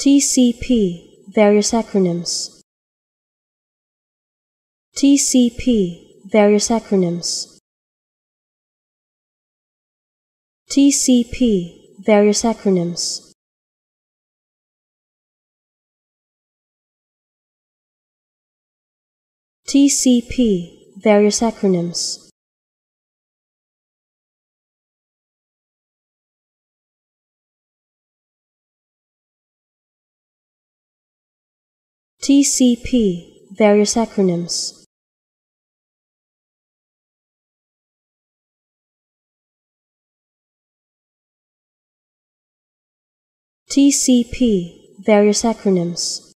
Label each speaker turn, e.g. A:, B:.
A: TCP, various acronyms. TCP, various acronyms. TCP, various acronyms. TCP, various acronyms. TCP, various acronyms. TCP, various acronyms.